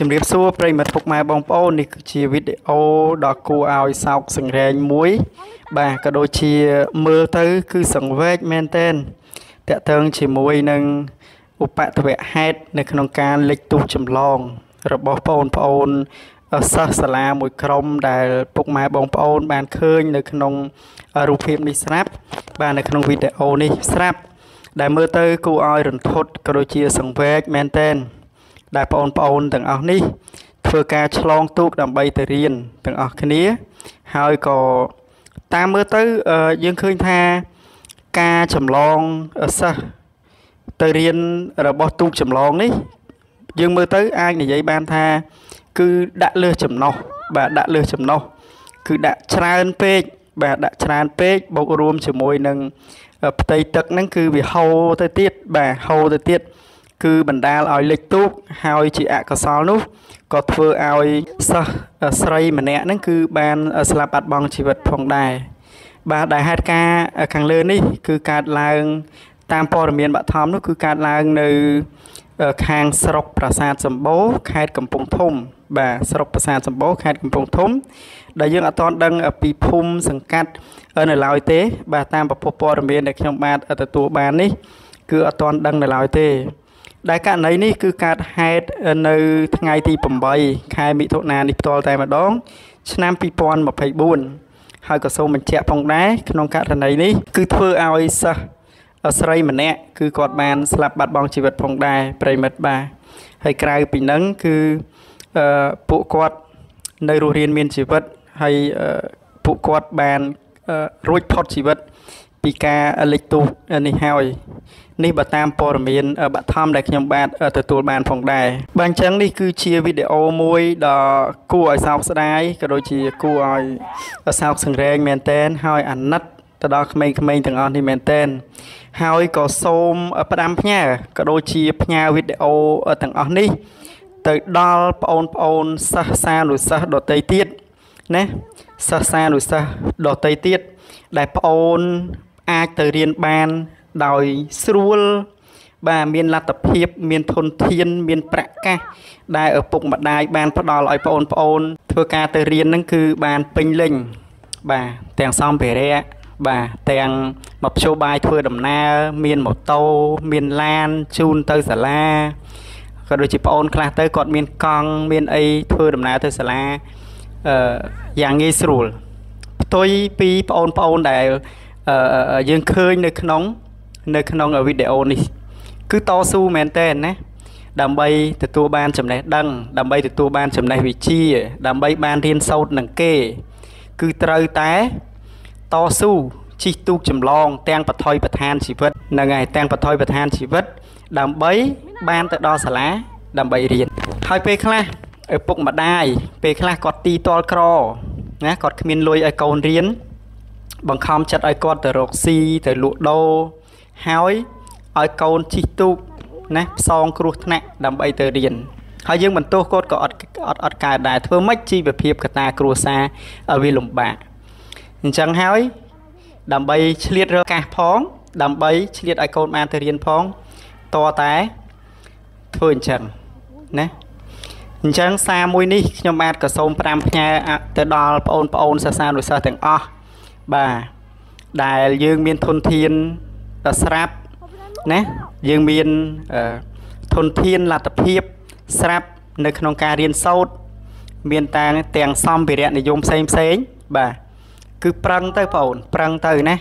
ជំរាបសួរប្រិយមិត្តពុកម៉ែបងប្អូននេះគឺជាវីដេអូដ៏គួរឲ្យសោកសង្រេងមួយ បាទក៏ដូចជាមើលទៅ គឺសង្វេគមែនទែនតកតឹងជាមួយនឹងឧបតវហេតុនៅក្នុងការលេចទូសចម្លង របស់បងប្អូនសិស្សសាលាមួយក្រុមដែលពុកម៉ែបងប្អូន បានឃើញ នៅក្នុងរូបភាពនេះស្រាប់ បាទនៅក្នុងវីដេអូនេះស្រាប់ ដែលមើលទៅ គួរឲ្យរន្ធត់ក៏ដូចជាសង្វេគមែនទែន ដែលបងប្អូនទាំងអស់នេះ ធ្វើការឆ្លងទូកដើម្បីទៅរៀនទាំងអស់គ្នា ហើយក៏តាមមើលទៅយើងឃើញថាការចម្លងសិស្សទៅរៀនរបស់ទូកចម្លងនេះ យើងមើលទៅអាចនិយាយបានថា គឺដាក់លើសចំណោះបាទដាក់លើសចំណោះគឺដាក់ច្រើនពេកបាទដាក់ច្រើនពេកបូករួមជាមួយនឹងផ្ទៃទឹកហ្នឹងគឺវាហូរទៅទៀតបាទហូរទៅទៀត គឺបណ្ដាលឲ្យលេចទូកហើយជាអកុសលនោះក៏ធ្វើឲ្យសិស្សស្រីម្នាក់ហ្នឹងគឺបានស្លាប់បាត់បង់ជីវិតផងដែរបាទដែលហេតុការខាងលើនេះ គឺកើតឡើង តាមព័ត៌មានបឋមនោះគឺកើតឡើងនៅខាងស្រុកប្រាសាទសម្បូរខេត្តកំពង់ធំ បាទស្រុកប្រាសាទសម្បូរខេត្តកំពង់ធំ ដែលយើងអត់ទាន់ដឹងពីភូមិសង្កាត់នៅឡើយទេ បាទតាមប្រភពព័ត៌មានដែលខ្ញុំបានទទួលបាននេះ គឺអត់ទាន់ដឹងនៅឡើយទេ ដែលករណីនេះគឺកើតហេតុនៅថ្ងៃទី8ខែមិថុនានេះផ្ទាល់តែម្ដង ឆ្នាំ2024ហើយក៏សូមបញ្ជាក់ផងដែរក្នុងករណីនេះគឺធ្វើឲ្យសិស្សស្រីម្នាក់គឺគាត់បានស្លាប់បាត់បង់ជីវិតផងដែរប្រិមិត្តបាទហើយក្រៅពីនឹងគឺអឺពួកគាត់នៅរស់រានមានជីវិតហើយពួកគាត់បានរួចផុតជីវិត ពីការលិចទូនេះហើយនេះបើតាមព័ត៌មានបឋមដែលខ្ញុំបាទទទួលបានផងដែរបាទអញ្ចឹងនេះគឺជាវីដេអូមួយដ៏គួរឲ្យសោកស្ដាយក៏ដូចជាគួរឲ្យសោកសង្រេងមែនតែនហើយអាណិតទៅដល់ក្មេងៗទាំងអស់នេះមែនតែនហើយក៏សូមផ្ដាំផ្ញើក៏ដូចជាផ្ញើវីដេអូទាំងអស់នេះ ទៅដល់បងប្អូនសិស្សសានុសិស្សដទៃទៀតណាសិស្សសានុសិស្សដទៃទៀតដែលប្អូន អាចទៅរៀនបានដោយស្រួលបាទមានលទ្ធភាព មានធនធាន មានប្រកាសដែលឪពុកម្ដាយបានផ្ដល់ឲ្យបងប្អូន ធ្វើការទៅរៀនហ្នឹងគឺបានពេញលេញបាទទាំងសម្ភារៈបាទទាំងមកព្យោបាយធ្វើដំណើរ មានម៉ូតូមានឡានជូនទៅសាលាក៏ដូចជាប្អូនខ្លះទៅគាត់មានកង់មានអីធ្វើដំណើរទៅសាលាអឺយ៉ាងងាយស្រួលផ្ទុយពីប្អូនប្អូនដែល យើងឃើញនៅក្នុង នៅក្នុងវីដេអូនេះ គឺតស៊ូមែនតើណាដើម្បីទទួលបានចំណេះដឹង ដើម្បីទទួលបានចំណេះវិជ្ជា ដើម្បីបានរៀនសូត្រនឹងគេ គឺត្រូវតែតស៊ូជិះទូកចម្លង ទាំងបថយប្រឋានជីវិតហ្នឹងហើយទាំងបថយប្រឋានជីវិត ដើម្បីបានទៅដល់សាលាដើម្បីរៀនហើយពេលខ្លះឪពុកម្ដាយពេលខ្លះគាត់ទីតល់ក្រណាគាត់គ្មានលុយឲ្យកូនរៀន បង្ខំចិត្តឲ្យគាត់ទៅរកស៊ីទៅលក់ដូរហើយឲ្យកូនជិះទូកណាផ្សងគ្រោះថ្នាក់ដើម្បីទៅរៀនហើយយើងបន្ទោសគាត់ក៏អត់អត់អត់កើតដែរធ្វើម៉េចជីវភាពកតាគ្រួសារឲ្យវាលំបាកអញ្ចឹងហើយដើម្បីឆ្លៀតរកកាសផង ដើម្បីឆ្លៀតឲ្យកូនបានទៅរៀនផងតតែធ្វើអញ្ចឹងណាអញ្ចឹងសារមួយនេះខ្ញុំបាទក៏សូម5ផ្ញើទៅដល់បងប្អូនសាសានុសិស្សទាំងអស់ បាទដែលយើងមានធនធានស្រាប់ណាយើងមានធនធានលទ្ធភាព ស្រាប់នៅក្នុងការរៀនសូត្រមានតាទាំងសម្ភារៈនិយមផ្សេងផ្សេងបាទគឺប្រឹងទៅបងអូនប្រឹងទៅណា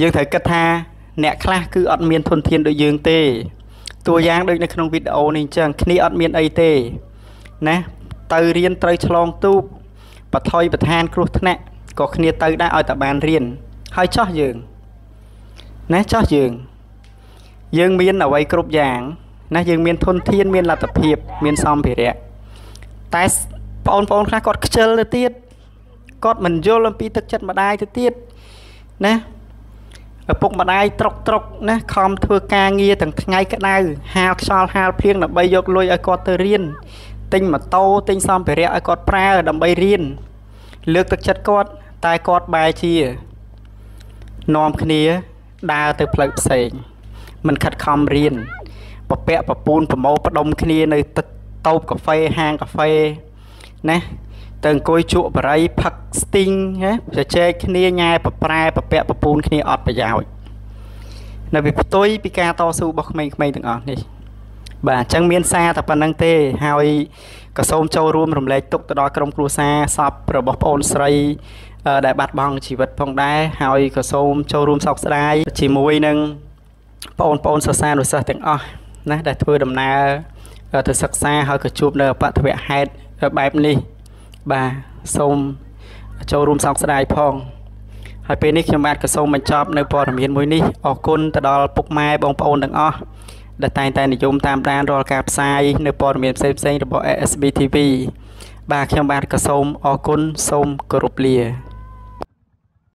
យើងត្រូវគិតថាអ្នកខ្លះគឺអត់មានធនធានដូចយើងទេតួយ៉ាងដូចនៅក្នុងវីដេអូនេះអញ្ចឹងគ្នាអត់មានអីទេណាទៅរៀនត្រូវឆ្លងទូកបថយប្រឋានគ្រោះថ្នាក់ ក៏គ្នាទៅដែរឲ្យតែបានរៀនហើយចោះយើងណាចោះយើង យើងមានអ្វីគ្រប់យ៉ាងណាយើងមានធនធានមានលទ្ធភាព មានសម្ភារៈតែបងប្អូនខ្លះគាត់ខ្ជិលទៅទៀតគាត់មិនយល់អំពីទឹកចិត្តម្ដាយទៅទៀតណាឪពុកម្ដាយត្រុកត្រុកណាខំធ្វើការងារទាំងថ្ងៃក្តៅហាលខ្យល់ហាលភ្លៀងដើម្បីយកលុយឲ្យគាត់ទៅរៀនទិញម៉ូតូទិញសម្ភារៈឲ្យគាត់ប្រើដើម្បីរៀនលើកទឹកចិត្តគាត់ តែគាត់បែរជានាំគ្នាដើរទៅផ្លូវផ្សេងមិនខិតខំរៀនពពាក់ពពូនប្រមោផ្ដុំគ្នានៅទឹកតូបកាហ្វេហាងកាហ្វេណាទៅអង្គុយជក់បរិយផឹកស្ទីងណាជជែកគ្នាញ៉ែប្រប្រែប្រពាក់ប្រពូនគ្នាអត់ប្រយោជន៍នៅពីផ្ទុយពីការតស៊ូរបស់ក្មេងៗទាំងអស់នេះបាទអញ្ចឹងមានសារតែប៉ុណ្្នឹងទេហើយក៏សូមចូលរួមរំលែកទុកទៅដល់ក្រុមគ្រួសារសពរបស់ប្អូនស្រី ដែលបាត់បង់ជីវិតផងដែរហើយក៏សូមចូលរួមសោកស្ដាយជាមួយនឹងបងប្អូនសិស្សានុសិស្សទាំងអស់ណាដែលធ្វើដំណើរទៅសិក្សាហើយក៏ជួបនៅអបតវហេតុបែបនេះបាទសូមចូលរួមសោកស្ដាយផងហើយពេលនេះខ្ញុំបាទក៏សូមបញ្ចប់នៅព័ត៌មានមួយនេះអរគុណទៅដល់ពុកម៉ែបងប្អូនទាំងអស់ដែលតែងតែនិយមតាមដានរាល់ការផ្សាយនៅព័ត៌មានផ្សេងៗរបស់ ASB TV បាទខ្ញុំបាទក៏សូមអរគុណសូមគោរពលា